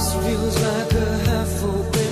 This feels like a half open